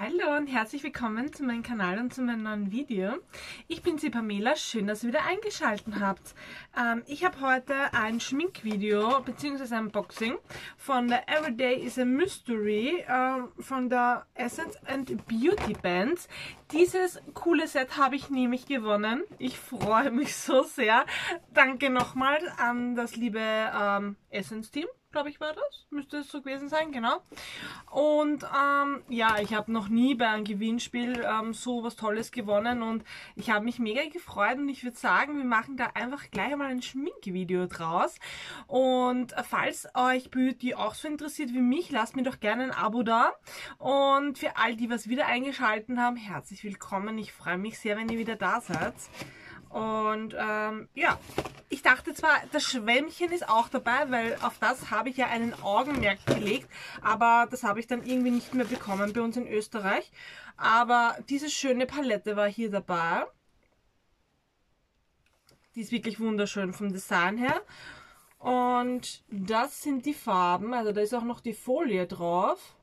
Hallo und herzlich willkommen zu meinem Kanal und zu meinem neuen Video. Ich bin sie Pamela, schön, dass ihr wieder eingeschaltet habt. Ähm, ich habe heute ein Schminkvideo bzw. ein Unboxing von der Everyday is a Mystery äh, von der Essence and Beauty Bands. Dieses coole Set habe ich nämlich gewonnen. Ich freue mich so sehr. Danke nochmal an das liebe ähm, Essence Team glaube ich, war das. Müsste es so gewesen sein, genau. Und ähm, ja, ich habe noch nie bei einem Gewinnspiel ähm, so was Tolles gewonnen und ich habe mich mega gefreut und ich würde sagen, wir machen da einfach gleich mal ein Schminkvideo draus. Und falls euch Beauty auch so interessiert wie mich, lasst mir doch gerne ein Abo da. Und für all die, was wieder eingeschaltet haben, herzlich willkommen. Ich freue mich sehr, wenn ihr wieder da seid. Und ähm, ja, ich dachte zwar, das Schwämmchen ist auch dabei, weil auf das habe ich ja einen Augenmerk gelegt, aber das habe ich dann irgendwie nicht mehr bekommen bei uns in Österreich. Aber diese schöne Palette war hier dabei. Die ist wirklich wunderschön vom Design her. Und das sind die Farben, also da ist auch noch die Folie drauf.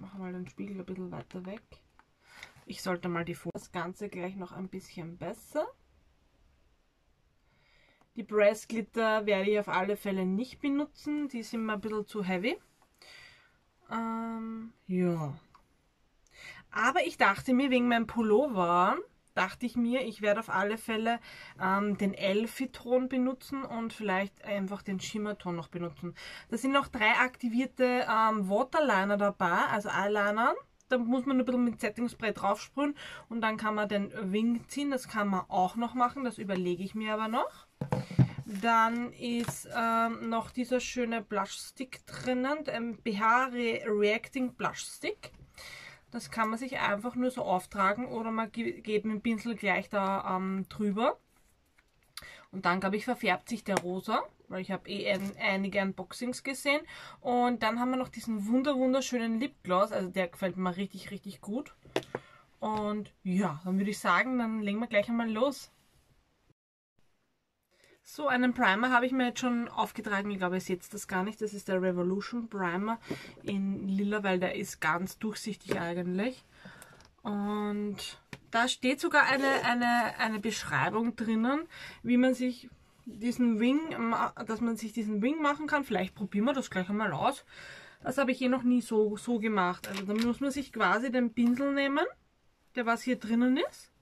Machen wir mal den Spiegel ein bisschen weiter weg. Ich sollte mal die das Ganze gleich noch ein bisschen besser. Die Brass Glitter werde ich auf alle Fälle nicht benutzen. Die sind mir ein bisschen zu heavy. Ähm, ja. Aber ich dachte mir, wegen meinem Pullover, dachte ich mir, ich werde auf alle Fälle ähm, den Elfie-Ton benutzen und vielleicht einfach den Schimmerton noch benutzen. Da sind noch drei aktivierte ähm, Waterliner dabei, also Eyeliner. Da muss man ein bisschen mit Settingspray draufsprühen und dann kann man den Wing ziehen. Das kann man auch noch machen, das überlege ich mir aber noch. Dann ist ähm, noch dieser schöne Blush Stick drinnen, ein BH Re Reacting Blush Stick. Das kann man sich einfach nur so auftragen oder man geht mit dem Pinsel gleich da ähm, drüber. Und dann, glaube ich, verfärbt sich der rosa weil ich habe eh ein, einige Unboxings gesehen. Und dann haben wir noch diesen wunder wunderschönen Lipgloss, also der gefällt mir richtig, richtig gut. Und ja, dann würde ich sagen, dann legen wir gleich einmal los. So, einen Primer habe ich mir jetzt schon aufgetragen. Ich glaube, ihr seht das gar nicht. Das ist der Revolution Primer in lila, weil der ist ganz durchsichtig eigentlich. Und da steht sogar eine, eine, eine Beschreibung drinnen, wie man sich diesen Wing, dass man sich diesen Wing machen kann. Vielleicht probieren wir das gleich einmal aus. Das habe ich eh noch nie so, so gemacht. Also da muss man sich quasi den Pinsel nehmen, der was hier drinnen ist.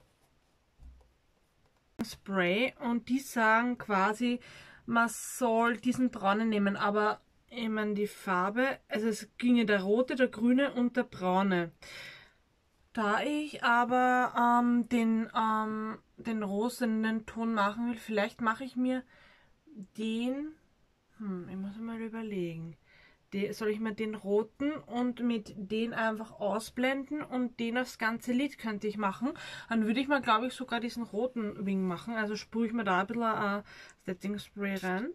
Spray und die sagen quasi, man soll diesen braunen nehmen, aber ich meine die Farbe, also es ginge der rote, der grüne und der braune. Da ich aber ähm, den, ähm, den rosenen Ton machen will, vielleicht mache ich mir den, hm, ich muss mal überlegen, die, soll ich mir den roten und mit den einfach ausblenden und den aufs ganze Lied könnte ich machen. Dann würde ich mal, glaube ich, sogar diesen roten Wing machen. Also sprühe ich mir da ein bisschen äh, Setting Spray rein.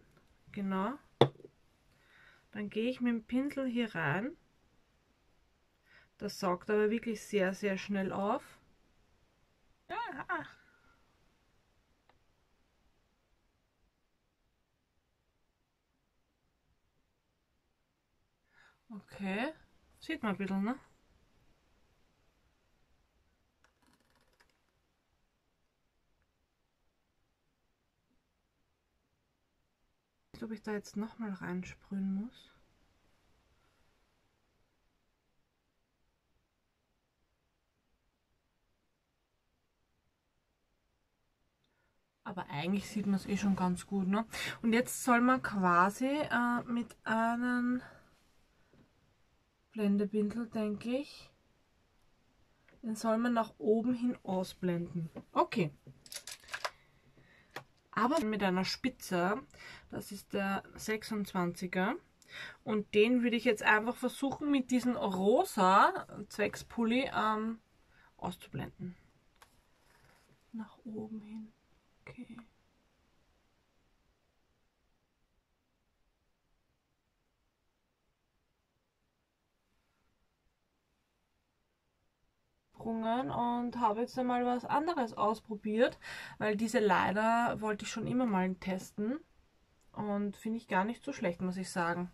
Genau. Dann gehe ich mit dem Pinsel hier rein das saugt aber wirklich sehr, sehr schnell auf. Ja. Okay. Sieht man ein bisschen, ne? Ich glaube, ich da jetzt nochmal reinsprühen muss. Aber eigentlich sieht man es eh schon ganz gut. Ne? Und jetzt soll man quasi äh, mit einem Blendebindel, denke ich, den soll man nach oben hin ausblenden. Okay. Aber mit einer Spitze, das ist der 26er. Und den würde ich jetzt einfach versuchen mit diesem rosa Zweckspulli ähm, auszublenden. Nach oben hin. Okay. Und habe jetzt einmal was anderes ausprobiert, weil diese Liner wollte ich schon immer mal testen und finde ich gar nicht so schlecht, muss ich sagen.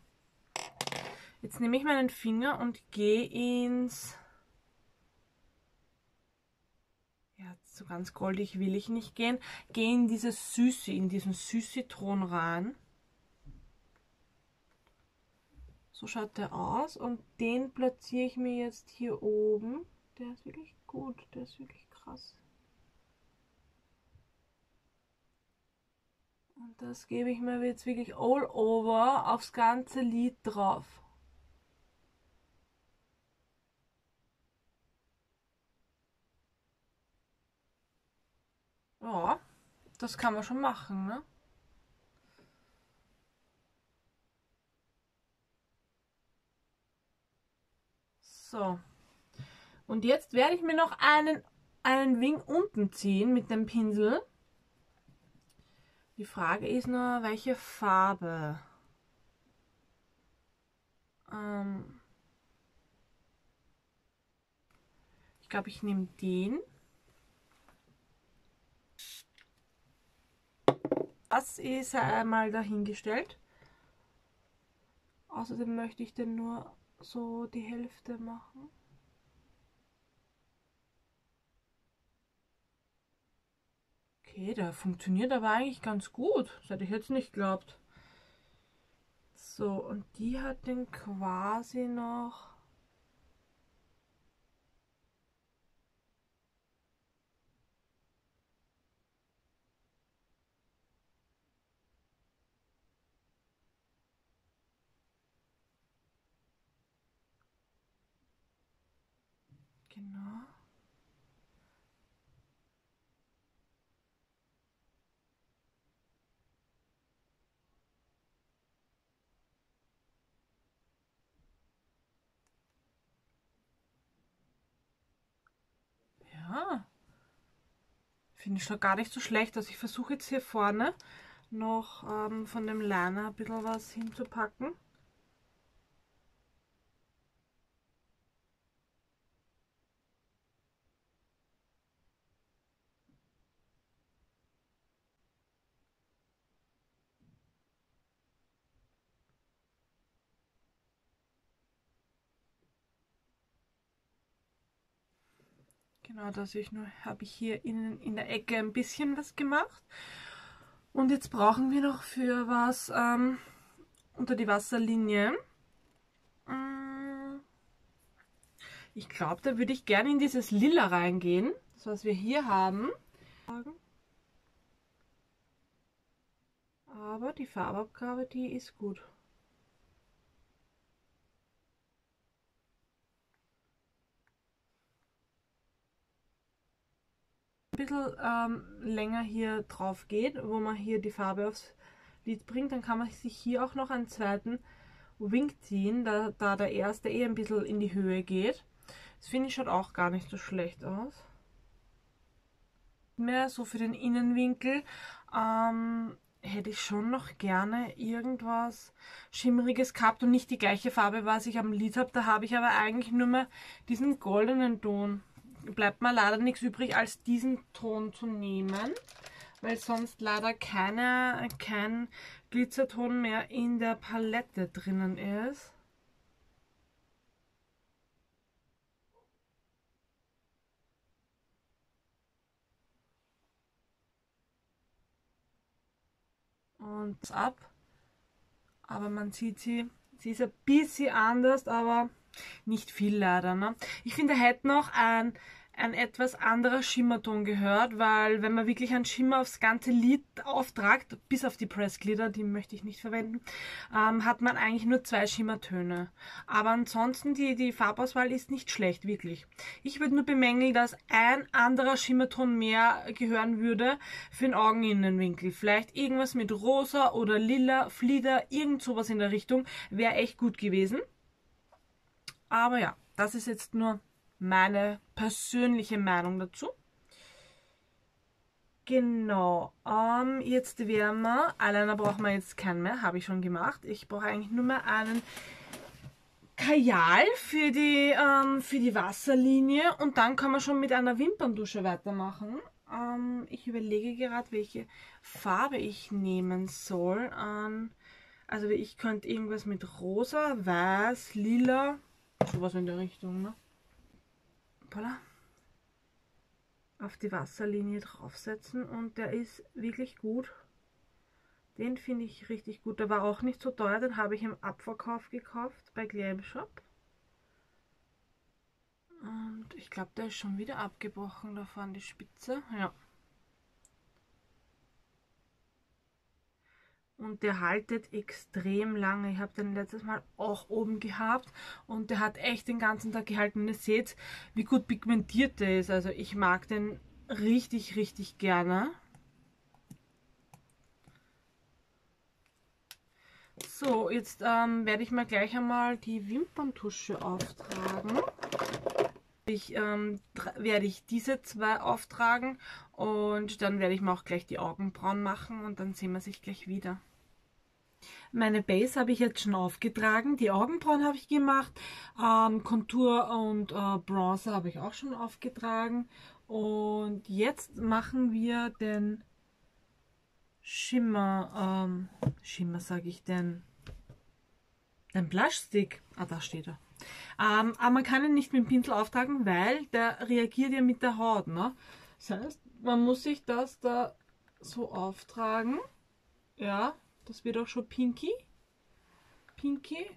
Jetzt nehme ich meinen Finger und gehe ins... Ja, so ganz goldig will ich nicht gehen. Gehe in dieses Süße, in diesen Süßzitron rein. So schaut der aus und den platziere ich mir jetzt hier oben. Der ist wirklich gut, der ist wirklich krass. Und das gebe ich mir jetzt wirklich all over aufs ganze Lid drauf. Ja, das kann man schon machen, ne? So. Und jetzt werde ich mir noch einen, einen Wing unten ziehen mit dem Pinsel. Die Frage ist nur, welche Farbe. Ähm ich glaube, ich nehme den. Das ist einmal dahingestellt. Außerdem möchte ich den nur so die Hälfte machen. Okay, der funktioniert aber eigentlich ganz gut. Das hätte ich jetzt nicht geglaubt. So, und die hat den quasi noch Genau. Ja. Finde ich schon gar nicht so schlecht. Also ich versuche jetzt hier vorne noch ähm, von dem Liner ein bisschen was hinzupacken. Genau, dass ich nur habe ich hier in, in der Ecke ein bisschen was gemacht. Und jetzt brauchen wir noch für was ähm, unter die Wasserlinie. Mm. Ich glaube, da würde ich gerne in dieses Lila reingehen. Das, was wir hier haben. Aber die Farbabgabe, die ist gut. Bisschen ähm, länger hier drauf geht, wo man hier die Farbe aufs Lid bringt, dann kann man sich hier auch noch einen zweiten Wing ziehen, da, da der erste eh ein bisschen in die Höhe geht. Das finde ich schaut auch gar nicht so schlecht aus. Mehr so für den Innenwinkel ähm, hätte ich schon noch gerne irgendwas Schimmeriges gehabt und nicht die gleiche Farbe, was ich am Lid habe. Da habe ich aber eigentlich nur mehr diesen goldenen Ton bleibt mir leider nichts übrig, als diesen Ton zu nehmen, weil sonst leider keine, kein Glitzerton mehr in der Palette drinnen ist. Und ab. Aber man sieht sie, sie ist ein bisschen anders, aber nicht viel leider. Ne? Ich finde, er hätte noch ein, ein etwas anderer Schimmerton gehört, weil wenn man wirklich einen Schimmer aufs ganze Lid auftragt, bis auf die Pressglieder, die möchte ich nicht verwenden, ähm, hat man eigentlich nur zwei Schimmertöne. Aber ansonsten, die, die Farbauswahl ist nicht schlecht, wirklich. Ich würde nur bemängeln, dass ein anderer Schimmerton mehr gehören würde für den Augeninnenwinkel. Vielleicht irgendwas mit rosa oder lila, Flieder, irgend sowas in der Richtung, wäre echt gut gewesen. Aber ja, das ist jetzt nur meine persönliche Meinung dazu. Genau, ähm, jetzt werden wir, Eyeliner brauchen wir jetzt keinen mehr, habe ich schon gemacht. Ich brauche eigentlich nur mehr einen Kajal für die, ähm, für die Wasserlinie und dann kann man schon mit einer Wimperndusche weitermachen. Ähm, ich überlege gerade, welche Farbe ich nehmen soll. Also ich könnte irgendwas mit rosa, weiß, lila, sowas in der Richtung, ne? Hoppala. Auf die Wasserlinie draufsetzen und der ist wirklich gut. Den finde ich richtig gut. Der war auch nicht so teuer, den habe ich im Abverkauf gekauft bei Glam Shop. Und ich glaube, der ist schon wieder abgebrochen da vorne die Spitze. Ja. Und der haltet extrem lange. Ich habe den letztes Mal auch oben gehabt und der hat echt den ganzen Tag gehalten. Und ihr seht, wie gut pigmentiert der ist. Also ich mag den richtig, richtig gerne. So, jetzt ähm, werde ich mal gleich einmal die Wimperntusche auftragen ich, ähm, werde ich diese zwei auftragen und dann werde ich mir auch gleich die Augenbrauen machen und dann sehen wir sich gleich wieder. Meine Base habe ich jetzt schon aufgetragen, die Augenbrauen habe ich gemacht, ähm, Kontur und äh, Bronzer habe ich auch schon aufgetragen und jetzt machen wir den Schimmer, ähm, Schimmer sage ich, den, den Blush Stick, ah da steht er, ähm, aber man kann ihn nicht mit dem Pinsel auftragen, weil der reagiert ja mit der Haut. Ne? Das heißt, man muss sich das da so auftragen. Ja, das wird auch schon pinky. Pinky.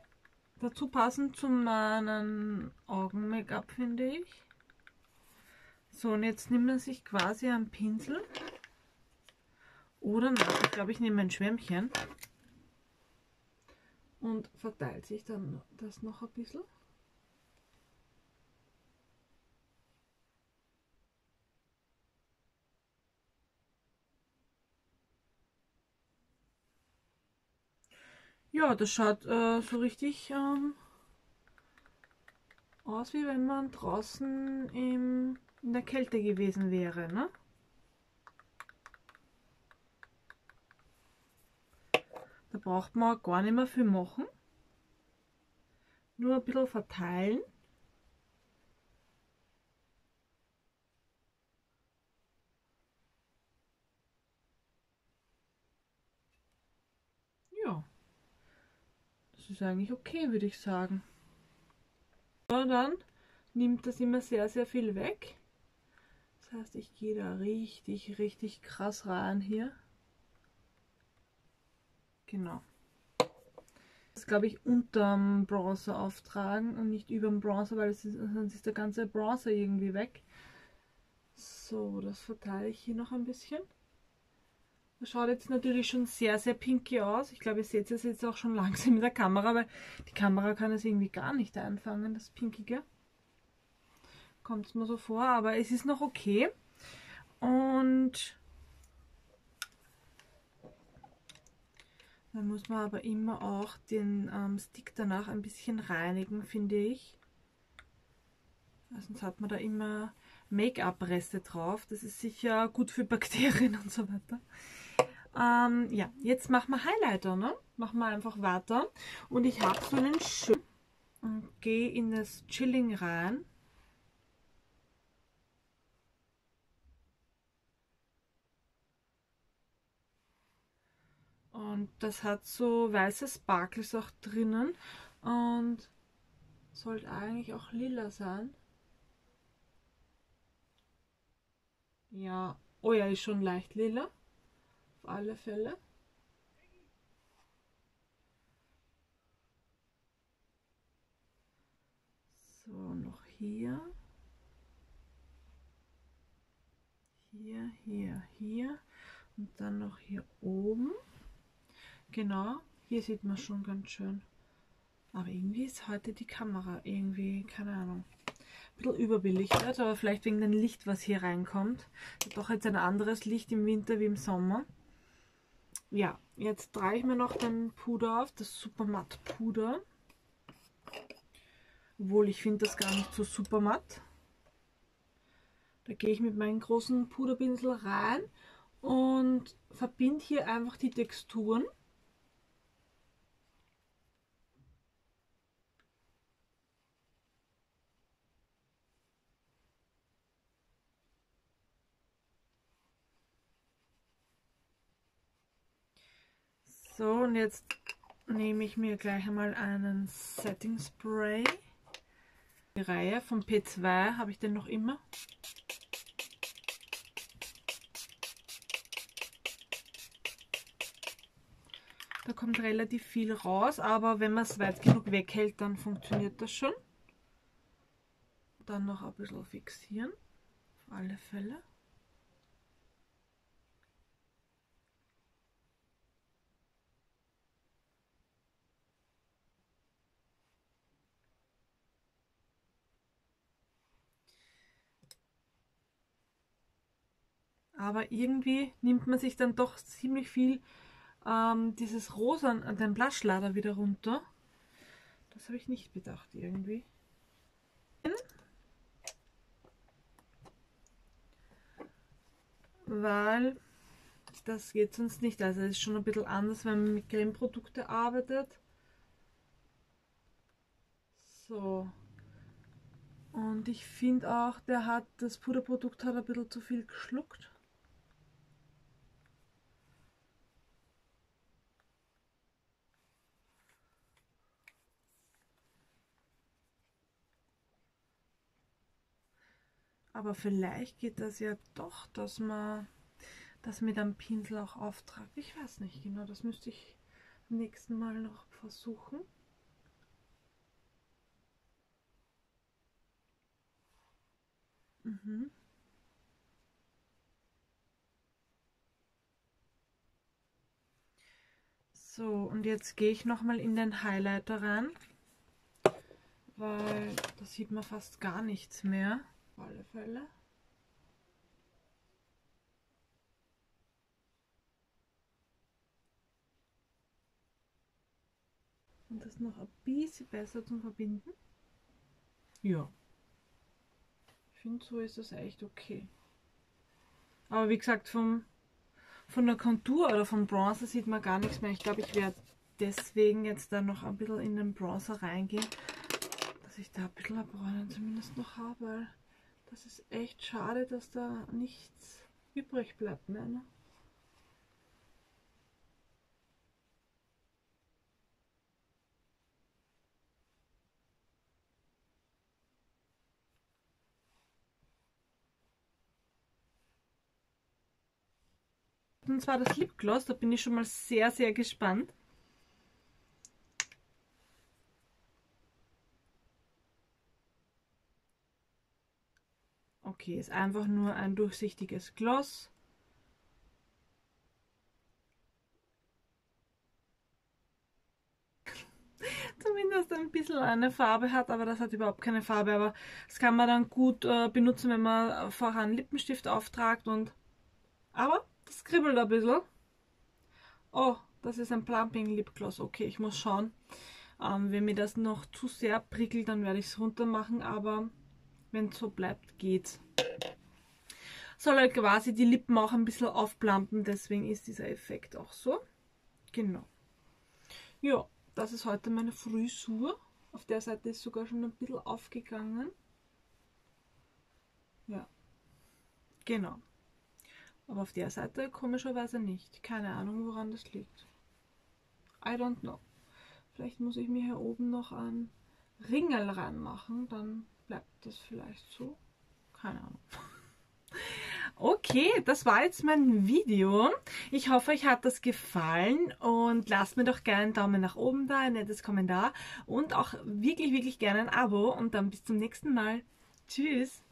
Dazu passend zu meinem Augen-Make-up, finde ich. So, und jetzt nimmt man sich quasi einen Pinsel. Oder nein, ich glaube, ich nehme ein Schwämmchen. Und verteilt sich dann das noch ein bisschen. Ja, das schaut äh, so richtig ähm, aus, wie wenn man draußen im, in der Kälte gewesen wäre. Ne? Da braucht man gar nicht mehr viel machen. Nur ein bisschen verteilen. Das ist eigentlich okay, würde ich sagen. Und dann nimmt das immer sehr, sehr viel weg. Das heißt, ich gehe da richtig, richtig krass rein hier. Genau. Das glaube ich unterm Bronzer auftragen und nicht über dem Bronzer, weil ist, sonst ist der ganze Bronzer irgendwie weg. So, das verteile ich hier noch ein bisschen. Schaut jetzt natürlich schon sehr, sehr pinky aus. Ich glaube, ihr seht es jetzt auch schon langsam mit der Kamera, weil die Kamera kann es irgendwie gar nicht einfangen, das Pinkige. Kommt es mir so vor, aber es ist noch okay. Und dann muss man aber immer auch den ähm, Stick danach ein bisschen reinigen, finde ich. Sonst hat man da immer Make-up-Reste drauf. Das ist sicher gut für Bakterien und so weiter. Ähm, ja, jetzt machen wir Highlighter, ne? Machen wir einfach weiter. Und ich habe so einen Schirm und gehe in das Chilling rein. Und das hat so weiße Sparkles auch drinnen und sollte eigentlich auch lila sein. Ja, oh ja, ist schon leicht lila alle Fälle. So, noch hier. Hier, hier, hier. Und dann noch hier oben. Genau, hier sieht man schon ganz schön. Aber irgendwie ist heute die Kamera irgendwie, keine Ahnung, ein bisschen überbelichtet. Aber vielleicht wegen dem Licht, was hier reinkommt. Doch jetzt ein anderes Licht im Winter wie im Sommer. Ja, jetzt trage ich mir noch den Puder auf, das Super Matt Puder. Obwohl ich finde das gar nicht so super matt. Da gehe ich mit meinem großen Puderpinsel rein und verbinde hier einfach die Texturen. So, und jetzt nehme ich mir gleich einmal einen Setting Spray. Die Reihe vom P2 habe ich den noch immer. Da kommt relativ viel raus, aber wenn man es weit genug weghält, dann funktioniert das schon. Dann noch ein bisschen fixieren, auf alle Fälle. Aber irgendwie nimmt man sich dann doch ziemlich viel ähm, dieses Rosa an den Blushladder wieder runter. Das habe ich nicht bedacht irgendwie. Weil das geht sonst nicht. Also es ist schon ein bisschen anders, wenn man mit Cremeprodukte arbeitet. So. Und ich finde auch, der hat, das Puderprodukt hat ein bisschen zu viel geschluckt. Aber vielleicht geht das ja doch, dass man das mit einem Pinsel auch auftragt. Ich weiß nicht genau, das müsste ich beim nächsten Mal noch versuchen. Mhm. So, und jetzt gehe ich nochmal in den Highlighter rein, weil da sieht man fast gar nichts mehr alle Fälle. Und das noch ein bisschen besser zum Verbinden. Ja. Ich finde, so ist das echt okay. Aber wie gesagt, vom, von der Kontur oder vom Bronzer sieht man gar nichts mehr. Ich glaube, ich werde deswegen jetzt da noch ein bisschen in den Bronzer reingehen, dass ich da ein bisschen Bräunen zumindest noch habe. Das ist echt schade, dass da nichts übrig bleibt. Ne? Und zwar das Lipgloss, da bin ich schon mal sehr, sehr gespannt. Okay, ist einfach nur ein durchsichtiges Gloss. Zumindest ein bisschen eine Farbe hat, aber das hat überhaupt keine Farbe. Aber das kann man dann gut äh, benutzen, wenn man vorher einen Lippenstift auftragt. Und aber das kribbelt ein bisschen. Oh, das ist ein Plumping Lipgloss. Okay, ich muss schauen. Ähm, wenn mir das noch zu sehr prickelt, dann werde ich es runter machen. Aber wenn es so bleibt, geht's. Soll halt quasi die Lippen auch ein bisschen aufplampen, deswegen ist dieser Effekt auch so. Genau. Ja, das ist heute meine Frisur. Auf der Seite ist sogar schon ein bisschen aufgegangen. Ja, genau. Aber auf der Seite komischerweise nicht. Keine Ahnung, woran das liegt. I don't know. Vielleicht muss ich mir hier oben noch ein Ringel reinmachen, dann bleibt das vielleicht so. Keine Ahnung. Okay, das war jetzt mein Video. Ich hoffe, euch hat das gefallen und lasst mir doch gerne einen Daumen nach oben da, ein nettes Kommentar und auch wirklich, wirklich gerne ein Abo und dann bis zum nächsten Mal. Tschüss!